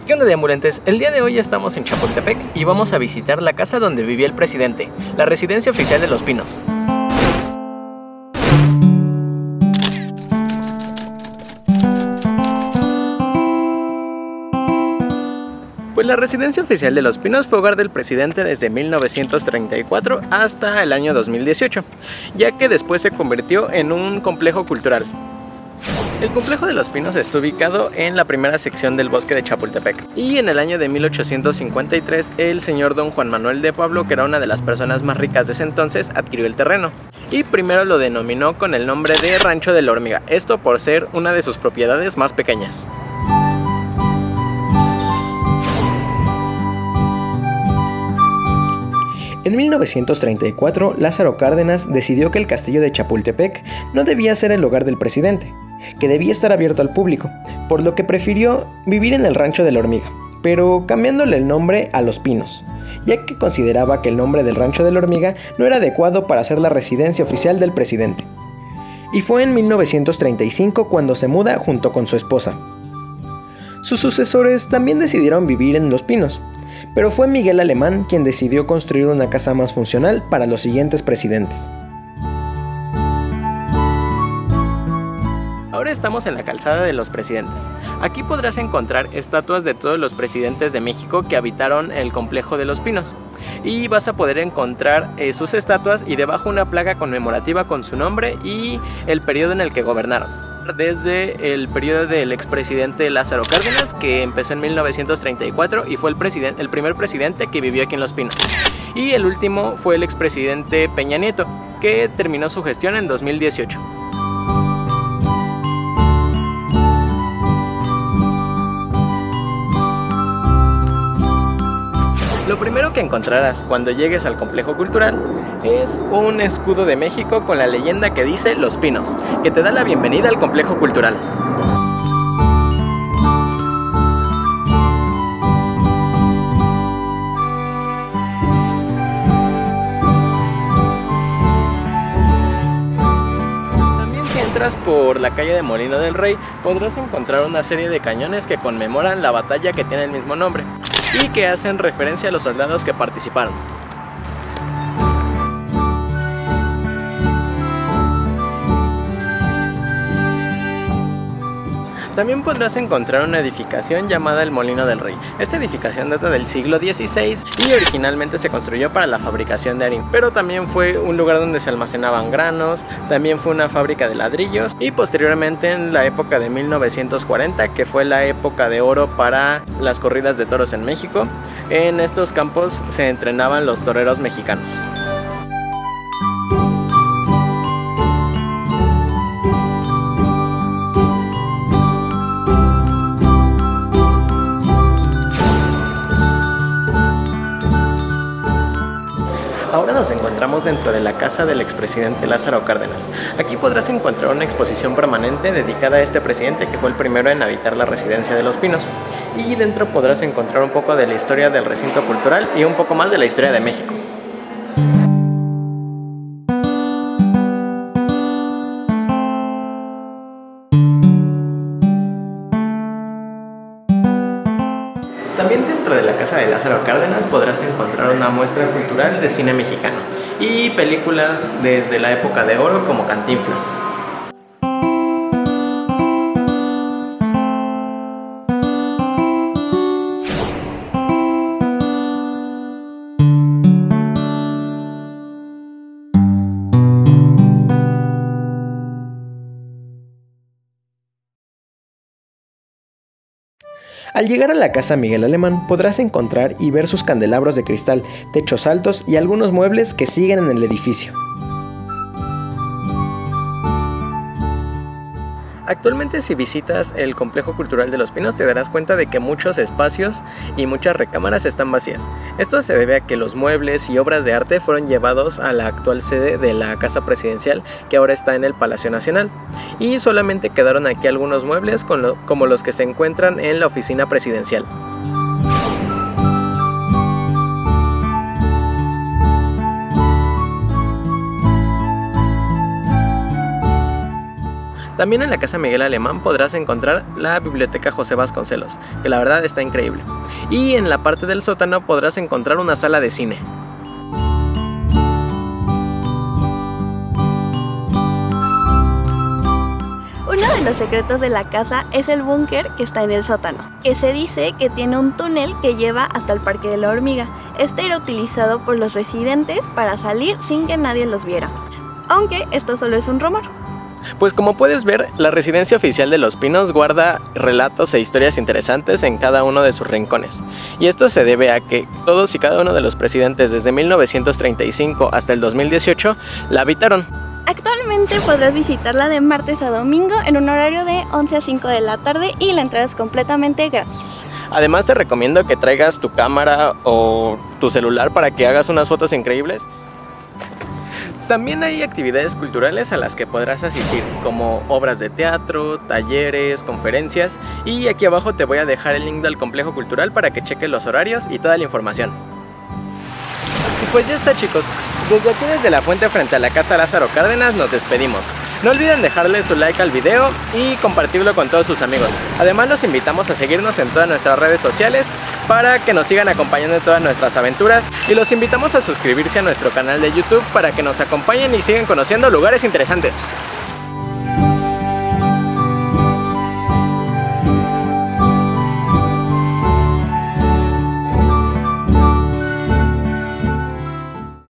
¿Qué onda deambulantes? El día de hoy estamos en Chapultepec y vamos a visitar la casa donde vivía el presidente, la residencia oficial de Los Pinos. Pues la residencia oficial de Los Pinos fue hogar del presidente desde 1934 hasta el año 2018, ya que después se convirtió en un complejo cultural. El complejo de Los Pinos está ubicado en la primera sección del bosque de Chapultepec. Y en el año de 1853, el señor don Juan Manuel de Pablo, que era una de las personas más ricas de ese entonces, adquirió el terreno. Y primero lo denominó con el nombre de Rancho de la Hormiga, esto por ser una de sus propiedades más pequeñas. En 1934, Lázaro Cárdenas decidió que el castillo de Chapultepec no debía ser el hogar del presidente, que debía estar abierto al público, por lo que prefirió vivir en el rancho de la hormiga, pero cambiándole el nombre a Los Pinos, ya que consideraba que el nombre del rancho de la hormiga no era adecuado para ser la residencia oficial del presidente. Y fue en 1935 cuando se muda junto con su esposa. Sus sucesores también decidieron vivir en Los Pinos, pero fue Miguel Alemán quien decidió construir una casa más funcional para los siguientes presidentes. Ahora estamos en la calzada de los presidentes. Aquí podrás encontrar estatuas de todos los presidentes de México que habitaron el complejo de los pinos. Y vas a poder encontrar eh, sus estatuas y debajo una placa conmemorativa con su nombre y el periodo en el que gobernaron desde el periodo del expresidente Lázaro Cárdenas, que empezó en 1934 y fue el, presidente, el primer presidente que vivió aquí en Los Pinos. Y el último fue el expresidente Peña Nieto, que terminó su gestión en 2018. Lo primero que encontrarás cuando llegues al complejo cultural es un escudo de México con la leyenda que dice Los Pinos, que te da la bienvenida al complejo cultural. También si entras por la calle de Molino del Rey podrás encontrar una serie de cañones que conmemoran la batalla que tiene el mismo nombre y que hacen referencia a los soldados que participaron. También podrás encontrar una edificación llamada el Molino del Rey. Esta edificación data del siglo XVI y originalmente se construyó para la fabricación de harina, pero también fue un lugar donde se almacenaban granos, también fue una fábrica de ladrillos y posteriormente en la época de 1940, que fue la época de oro para las corridas de toros en México, en estos campos se entrenaban los toreros mexicanos. Ahora nos encontramos dentro de la casa del expresidente Lázaro Cárdenas. Aquí podrás encontrar una exposición permanente dedicada a este presidente que fue el primero en habitar la residencia de Los Pinos. Y dentro podrás encontrar un poco de la historia del recinto cultural y un poco más de la historia de México. También dentro de la casa de Lázaro Cárdenas podrás encontrar una muestra cultural de cine mexicano y películas desde la época de oro como Cantinflas. Al llegar a la casa Miguel Alemán podrás encontrar y ver sus candelabros de cristal, techos altos y algunos muebles que siguen en el edificio. Actualmente si visitas el complejo cultural de Los Pinos te darás cuenta de que muchos espacios y muchas recámaras están vacías. Esto se debe a que los muebles y obras de arte fueron llevados a la actual sede de la casa presidencial que ahora está en el Palacio Nacional y solamente quedaron aquí algunos muebles como los que se encuentran en la oficina presidencial. También en la Casa Miguel Alemán podrás encontrar la Biblioteca José Vasconcelos, que la verdad está increíble. Y en la parte del sótano podrás encontrar una sala de cine. Uno de los secretos de la casa es el búnker que está en el sótano, que se dice que tiene un túnel que lleva hasta el Parque de la Hormiga. Este era utilizado por los residentes para salir sin que nadie los viera. Aunque esto solo es un rumor. Pues como puedes ver, la residencia oficial de Los Pinos guarda relatos e historias interesantes en cada uno de sus rincones. Y esto se debe a que todos y cada uno de los presidentes desde 1935 hasta el 2018 la habitaron. Actualmente podrás visitarla de martes a domingo en un horario de 11 a 5 de la tarde y la entrada es completamente gratis. Además te recomiendo que traigas tu cámara o tu celular para que hagas unas fotos increíbles. También hay actividades culturales a las que podrás asistir, como obras de teatro, talleres, conferencias, y aquí abajo te voy a dejar el link del complejo cultural para que cheques los horarios y toda la información. Y pues ya está chicos, desde aquí desde la fuente frente a la casa Lázaro Cárdenas nos despedimos. No olviden dejarle su like al video y compartirlo con todos sus amigos. Además los invitamos a seguirnos en todas nuestras redes sociales para que nos sigan acompañando en todas nuestras aventuras y los invitamos a suscribirse a nuestro canal de YouTube para que nos acompañen y sigan conociendo lugares interesantes.